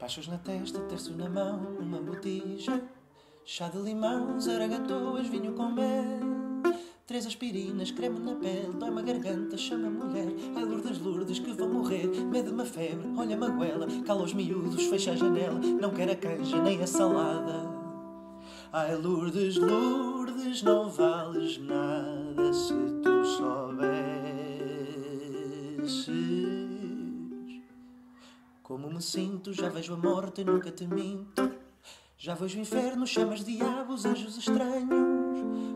Pachos na testa, terço na mão, uma botija. Chá de limão, zaragatoas, vinho com mel. Três aspirinas, creme na pele, dói-me a garganta, chama a mulher. Ai, Lourdes, Lourdes, que vou morrer. Medo uma febre, olha a goela, cala os miúdos, fecha a janela. Não quer a canja nem a salada. Ai, Lourdes, Lourdes, não vales Como me sinto, já vejo a morte, nunca te minto. Já vejo o inferno, chamas diabos, anjos estranhos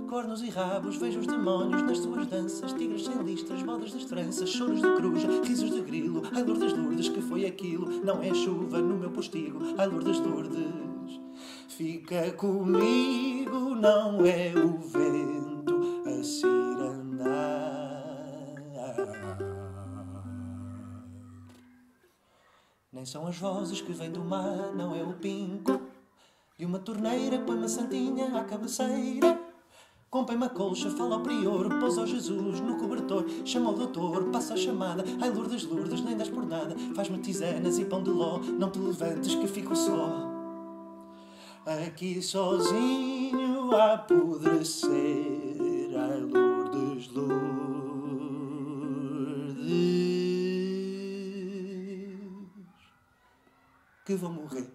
cornos e rabos, vejo os demónios nas suas danças, tigres sem listras, modas de tranças, choros de cruz, risos de grilo. Ai, Lourdes, Lourdes, que foi aquilo? Não é chuva no meu postigo. Ai, Lourdes, Lourdes, fica comigo, não é o vento a cirandar. Nem são as vozes que vêm do mar, não é o pingo. De uma torneira põe uma santinha à cabeceira. Compre-me a colcha, fala ao prior, pousa ao Jesus no cobertor, chama o doutor, passa a chamada, ai Lourdes, Lourdes, nem das por nada, faz-me tisanas e pão de ló, não te levantes que fico só. Aqui sozinho a apodrecer, ai Lourdes, que vou morrer.